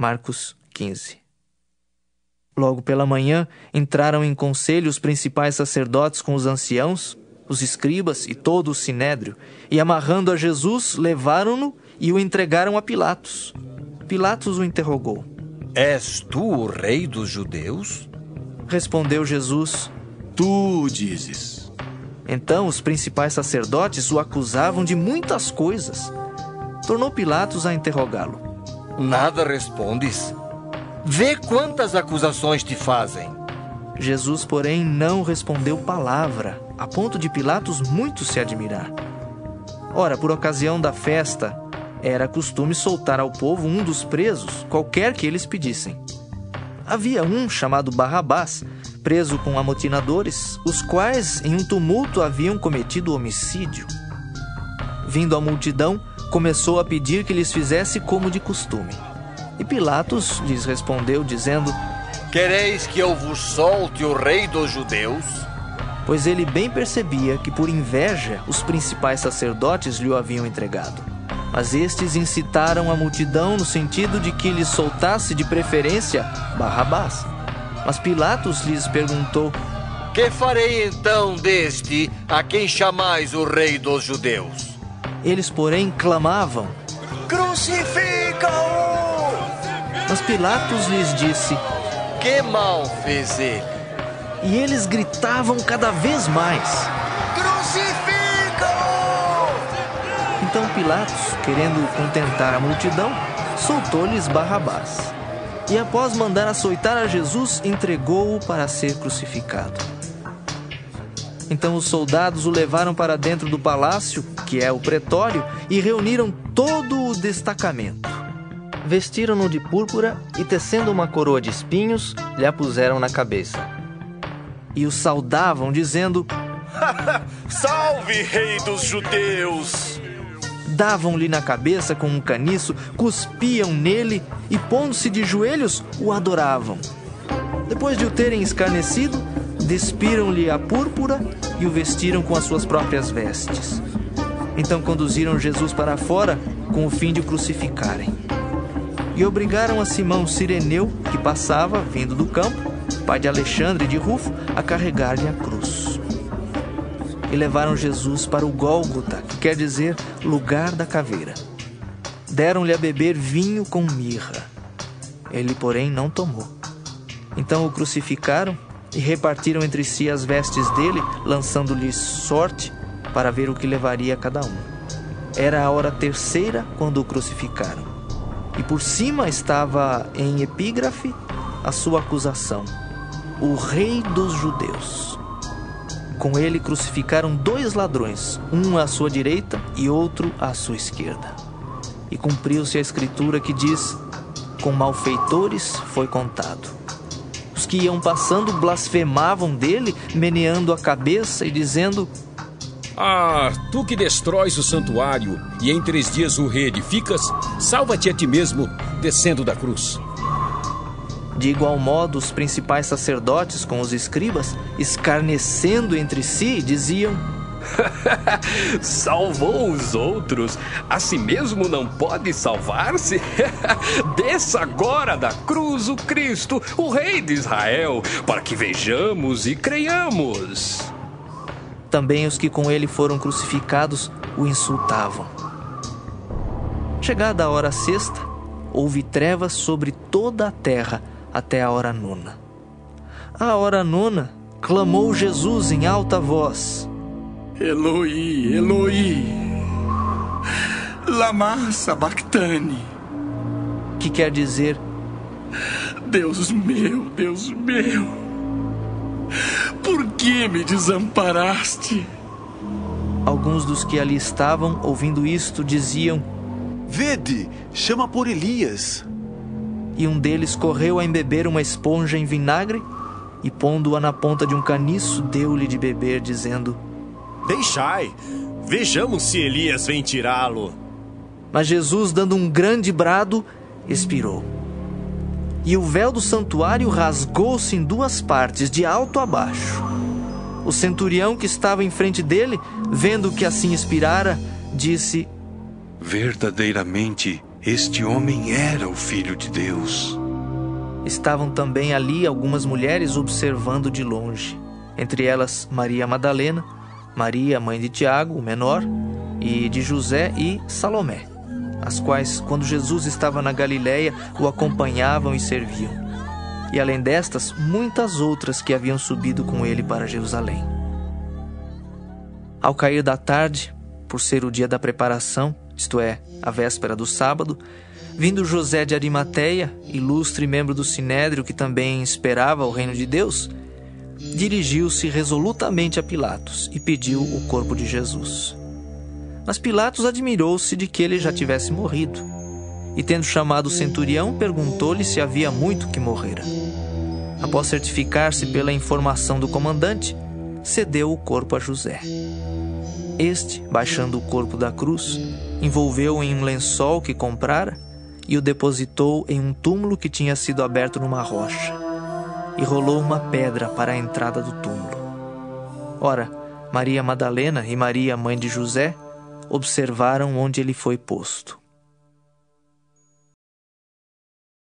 Marcos 15. Logo pela manhã, entraram em conselho os principais sacerdotes com os anciãos, os escribas e todo o sinédrio, e amarrando a Jesus, levaram-no e o entregaram a Pilatos. Pilatos o interrogou: És tu o rei dos judeus? Respondeu Jesus: Tu dizes. Então os principais sacerdotes o acusavam de muitas coisas. Tornou Pilatos a interrogá-lo: Nada respondes? Vê quantas acusações te fazem. Jesus, porém, não respondeu palavra, a ponto de Pilatos muito se admirar. Ora, por ocasião da festa, era costume soltar ao povo um dos presos, qualquer que eles pedissem. Havia um chamado Barrabás, preso com amotinadores, os quais, em um tumulto, haviam cometido homicídio. Vindo a multidão, começou a pedir que lhes fizesse como de costume. E Pilatos lhes respondeu, dizendo: Quereis que eu vos solte o rei dos judeus? Pois ele bem percebia que, por inveja, os principais sacerdotes lhe o haviam entregado. Mas estes incitaram a multidão no sentido de que lhe soltasse de preferência Barrabás. Mas Pilatos lhes perguntou: Que farei então deste a quem chamais o rei dos judeus? Eles, porém, clamavam: Crucifica-o! Mas Pilatos lhes disse: Que mal fez ele? E eles gritavam cada vez mais: Crucifica-o! Então Pilatos, querendo contentar a multidão, soltou-lhes Barrabás. E após mandar açoitar a Jesus, entregou-o para ser crucificado. Então os soldados o levaram para dentro do palácio, que é o pretório, e reuniram todo o destacamento. Vestiram-no de púrpura e, tecendo uma coroa de espinhos, lhe a puseram na cabeça. E o saudavam, dizendo: Salve, rei dos judeus! Davam-lhe na cabeça com um caniço, cuspiam nele e, pondo-se de joelhos, o adoravam. Depois de o terem escarnecido, despiram-lhe a púrpura e o vestiram com as suas próprias vestes. Então conduziram Jesus para fora com o fim de o crucificarem. E obrigaram a Simão Sireneu, que passava, vindo do campo, pai de Alexandre de Rufo, a carregar-lhe a cruz. E levaram Jesus para o Gólgota, que quer dizer lugar da caveira. Deram-lhe a beber vinho com mirra. Ele, porém, não tomou. Então o crucificaram e repartiram entre si as vestes dele, lançando-lhe sorte para ver o que levaria cada um. Era a hora terceira quando o crucificaram. E por cima estava em epígrafe a sua acusação: O Rei dos Judeus. Com ele crucificaram dois ladrões, um à sua direita e outro à sua esquerda. E cumpriu-se a escritura que diz: Com malfeitores foi contado. Os que iam passando blasfemavam dele, meneando a cabeça e dizendo: Ah, tu que destróis o santuário e em três dias o reedificas, salva-te a ti mesmo, descendo da cruz. De igual modo, os principais sacerdotes com os escribas, escarnecendo entre si, diziam: Salvou os outros, a si mesmo não pode salvar-se? Desça agora da cruz o Cristo, o Rei de Israel, para que vejamos e creiamos. Também os que com ele foram crucificados o insultavam. Chegada a hora sexta, houve trevas sobre toda a terra até a hora nona. À hora nona, clamou Jesus em alta voz: Eloi, Eloi, lama sabachthani. Que quer dizer: Deus meu, Deus meu, por que me desamparaste? Alguns dos que ali estavam, ouvindo isto, diziam: Vede, chama por Elias. E um deles correu a embeber uma esponja em vinagre e, pondo-a na ponta de um caniço, deu-lhe de beber, dizendo: Deixai, vejamos se Elias vem tirá-lo. Mas Jesus, dando um grande brado, expirou. E o véu do santuário rasgou-se em duas partes, de alto a baixo. O centurião que estava em frente dele, vendo que assim expirara, disse: Verdadeiramente Este homem era o Filho de Deus. Estavam também ali algumas mulheres observando de longe, entre elas Maria Madalena, Maria, mãe de Tiago, o menor, e de José e Salomé, as quais, quando Jesus estava na Galiléia, o acompanhavam e serviam. E além destas, muitas outras que haviam subido com ele para Jerusalém. Ao cair da tarde, por ser o dia da preparação, isto é, a véspera do sábado, vindo José de Arimateia, ilustre membro do Sinédrio que também esperava o reino de Deus, dirigiu-se resolutamente a Pilatos e pediu o corpo de Jesus. Mas Pilatos admirou-se de que ele já tivesse morrido. E tendo chamado o centurião, perguntou-lhe se havia muito que morrera. Após certificar-se pela informação do comandante, cedeu o corpo a José. Este, baixando o corpo da cruz, envolveu-o em um lençol que comprara e o depositou em um túmulo que tinha sido aberto numa rocha, e rolou uma pedra para a entrada do túmulo. Ora, Maria Madalena e Maria, mãe de José, observaram onde ele foi posto.